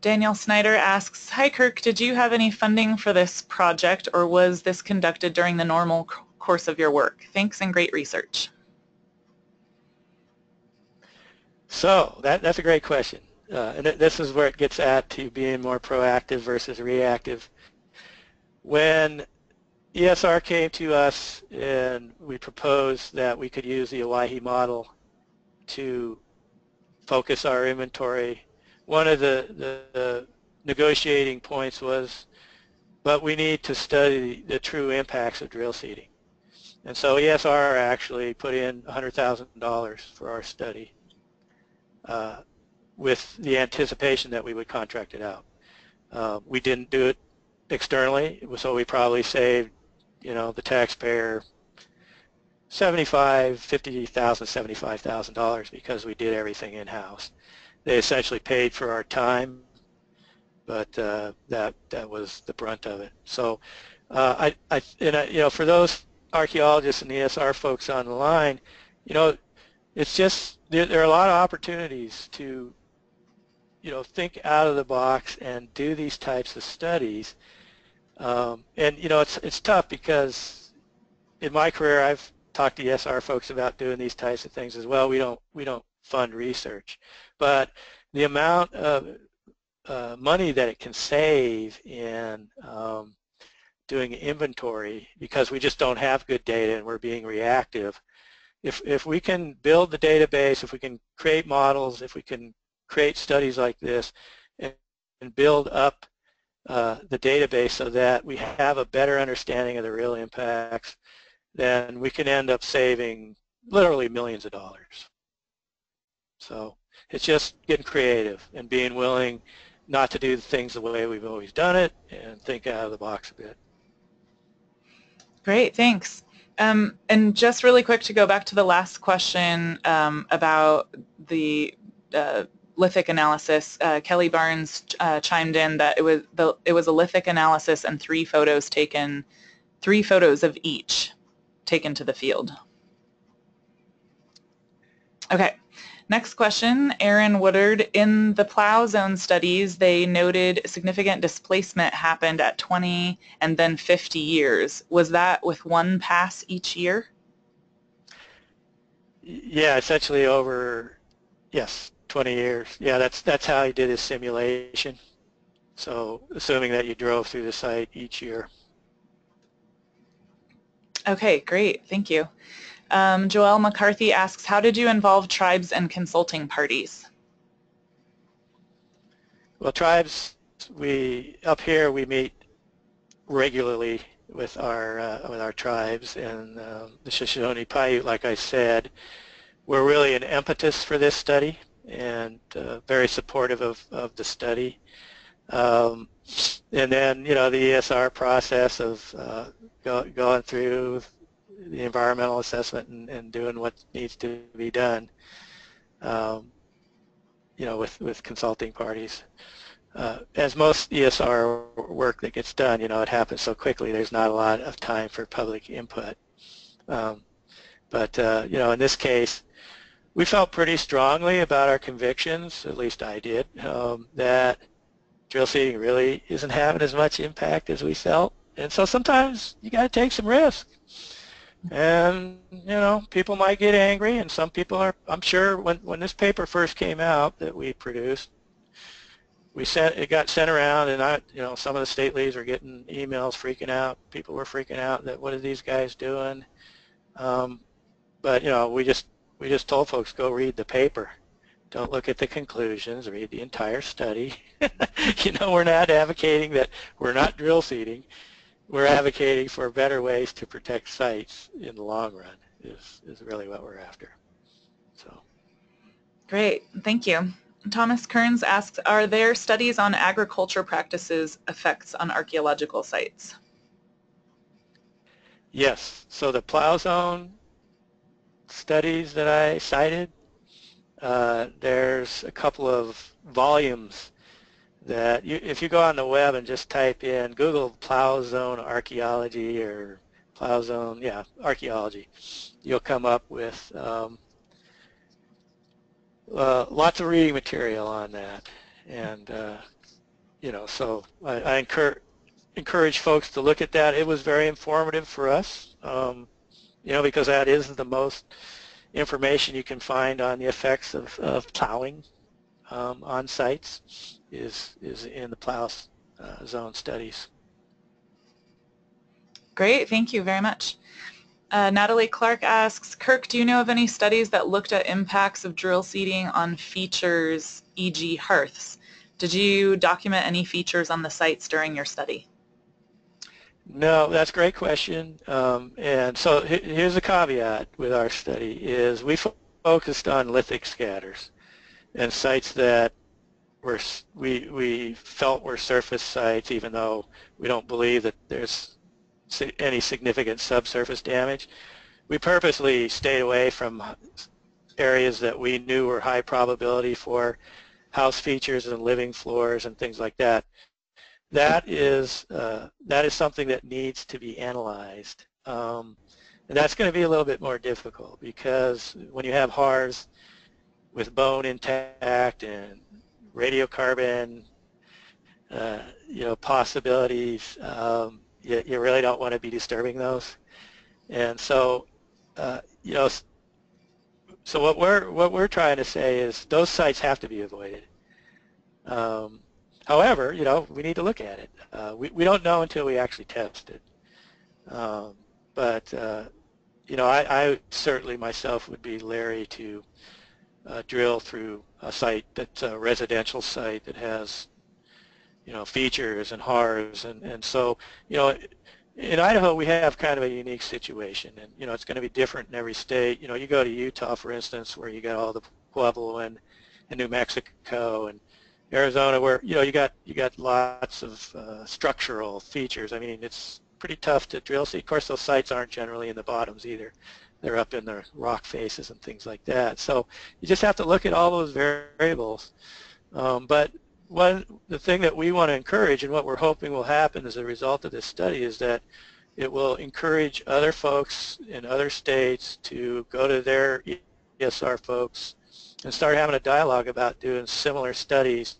Daniel Snyder asks, Hi Kirk, did you have any funding for this project or was this conducted during the normal course of your work? Thanks and great research. So that, that's a great question. Uh, and th this is where it gets at to being more proactive versus reactive. When ESR came to us and we proposed that we could use the Owyhee model to focus our inventory, one of the, the, the negotiating points was, but we need to study the true impacts of drill seeding. And so ESR actually put in $100,000 for our study uh, with the anticipation that we would contract it out. Uh, we didn't do it externally, so we probably saved, you know, the taxpayer 75, 50,000, 75,000 dollars because we did everything in-house. They essentially paid for our time, but uh, that that was the brunt of it. So, uh, I, I, and I, you know, for those archaeologists and ESR folks on the line, you know, it's just there, there are a lot of opportunities to you know think out of the box and do these types of studies um, and you know it's it's tough because in my career I've talked to ESR folks about doing these types of things as well. We don't we don't fund research but the amount of uh, money that it can save in um, doing inventory because we just don't have good data and we're being reactive. If, if we can build the database, if we can create models, if we can create studies like this and, and build up uh, the database so that we have a better understanding of the real impacts, then we can end up saving literally millions of dollars. So it's just getting creative and being willing not to do things the way we've always done it and think out of the box a bit. Great, thanks. Um, and just really quick to go back to the last question um, about the uh, lithic analysis, uh, Kelly Barnes uh, chimed in that it was the, it was a lithic analysis and three photos taken, three photos of each taken to the field. Okay, Next question, Aaron Woodard. In the plow zone studies, they noted significant displacement happened at 20 and then 50 years. Was that with one pass each year? Yeah, essentially over, yes, 20 years. Yeah, that's that's how he did his simulation. So assuming that you drove through the site each year. Okay, great. Thank you. Um, Joelle McCarthy asks, how did you involve tribes and consulting parties? Well, tribes, we up here we meet regularly with our uh, with our tribes and uh, the Shoshone Paiute, like I said, we're really an impetus for this study and uh, very supportive of, of the study. Um, and then, you know, the ESR process of uh, go, going through the environmental assessment and, and doing what needs to be done, um, you know, with, with consulting parties. uh, as most ESR work that gets done, you know, it happens so quickly. There's not a lot of time for public input. Um, but uh, you know, in this case, we felt pretty strongly about our convictions. At least I did. Um, that drill seeding really isn't having as much impact as we felt, and so sometimes you got to take some risk. And you know, people might get angry, and some people are. I'm sure when when this paper first came out that we produced, we sent it got sent around, and I, you know, some of the state leads were getting emails, freaking out. People were freaking out that what are these guys doing? Um, but you know, we just we just told folks go read the paper. Don't look at the conclusions. Read the entire study. (laughs) you know, we're not advocating that we're not drill seeding. We're advocating for better ways to protect sites in the long run. Is is really what we're after. So. Great, thank you. Thomas Kearns asks, are there studies on agriculture practices effects on archaeological sites? Yes. So the plow zone studies that I cited, uh, there's a couple of volumes that you, if you go on the web and just type in Google plow zone archaeology or plow zone, yeah, archaeology, you'll come up with um, uh, lots of reading material on that. And, uh, you know, so I, I encourage, encourage folks to look at that. It was very informative for us, um, you know, because that is the most information you can find on the effects of, of plowing um, on sites is, is in the plow uh, zone studies. Great, thank you very much. Uh, Natalie Clark asks, Kirk, do you know of any studies that looked at impacts of drill seeding on features, e.g. hearths? Did you document any features on the sites during your study? No, that's a great question. Um, and so here's a caveat with our study is we focused on lithic scatters and sites that were we we felt were surface sites, even though we don't believe that there's any significant subsurface damage. We purposely stayed away from areas that we knew were high probability for house features and living floors and things like that that is uh, that is something that needs to be analyzed. Um, and that's going to be a little bit more difficult because when you have hearths with bone intact and radiocarbon, uh, you know, possibilities, um, you, you, really don't want to be disturbing those. And so, uh, you know, so what we're what we're trying to say is those sites have to be avoided. Um, However, you know, we need to look at it. Uh, we, we don't know until we actually test it. Um, but, uh, you know, I, I, certainly myself would be leery to uh, drill through a site that's a residential site that has, you know, features and hearths. And, and so, you know, in Idaho we have kind of a unique situation. And, you know, it's going to be different in every state. You know, you go to Utah, for instance, where you got all the Pueblo and, and New Mexico and Arizona where you know you got you got lots of uh, structural features. I mean, it's pretty tough to drill. See, of course, those sites aren't generally in the bottoms either. They're up in the rock faces and things like that. So you just have to look at all those variables. Um, but one the thing that we want to encourage and what we're hoping will happen as a result of this study is that it will encourage other folks in other states to go to their ESR folks and start having a dialogue about doing similar studies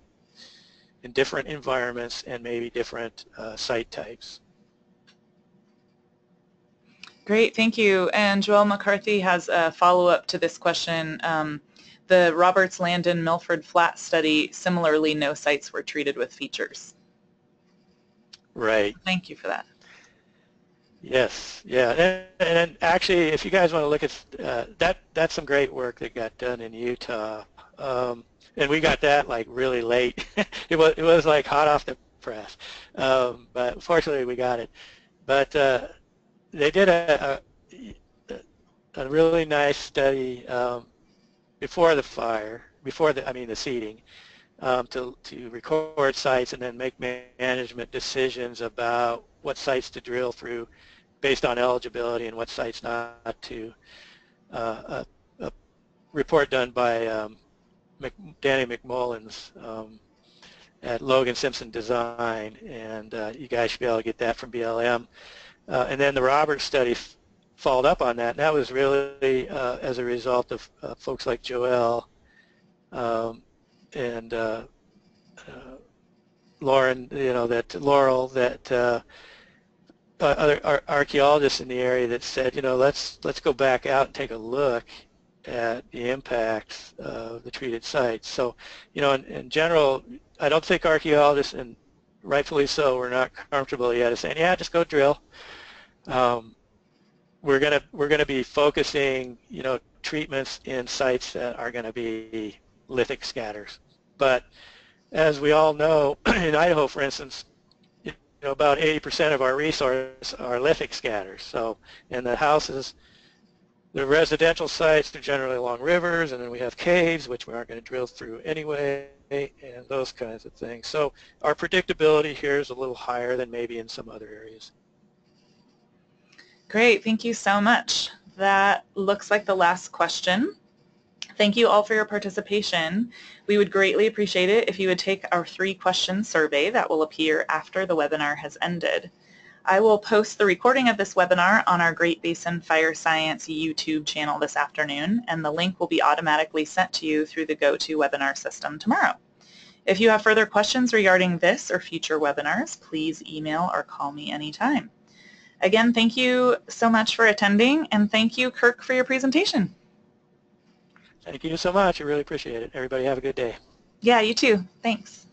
in different environments and maybe different uh, site types. Great, thank you. And Joel McCarthy has a follow-up to this question. Um, the Roberts Landon Milford Flat study, similarly, no sites were treated with features. Right. Thank you for that. Yes, yeah, and, and actually, if you guys want to look at uh, that, that's some great work that got done in Utah. Um, and we got that like really late. (laughs) it was it was like hot off the press, um, but fortunately we got it. But uh, they did a, a, a really nice study um, before the fire, before the I mean the seeding, um, to to record sites and then make management decisions about what sites to drill through based on eligibility and what sites not to. Uh, a, a report done by um, Danny McMullins, um, at Logan Simpson Design, and uh, you guys should be able to get that from BLM. Uh, and then the Roberts study followed up on that, and that was really uh, as a result of uh, folks like Joel um, and uh, uh, Lauren, you know, that Laurel, that other ar archaeologists in the area that said, you know, let's let's go back out and take a look at the impacts of the treated sites. So, you know, in, in general, I don't think archaeologists, and rightfully so, we're not comfortable yet saying, yeah, just go drill. Um, we're gonna we're gonna be focusing, you know, treatments in sites that are going to be lithic scatters. But as we all know, (clears throat) in Idaho, for instance, you know, about 80% of our resources are lithic scatters. So in the houses, the residential sites, they're generally along rivers, and then we have caves, which we aren't going to drill through anyway, and those kinds of things. So our predictability here is a little higher than maybe in some other areas. Great, thank you so much. That looks like the last question. Thank you all for your participation. We would greatly appreciate it if you would take our three question survey that will appear after the webinar has ended. I will post the recording of this webinar on our Great Basin Fire Science YouTube channel this afternoon, and the link will be automatically sent to you through the GoToWebinar system tomorrow. If you have further questions regarding this or future webinars, please email or call me anytime. Again, thank you so much for attending, and thank you, Kirk, for your presentation. Thank you so much. I really appreciate it. Everybody have a good day. Yeah, you too. Thanks.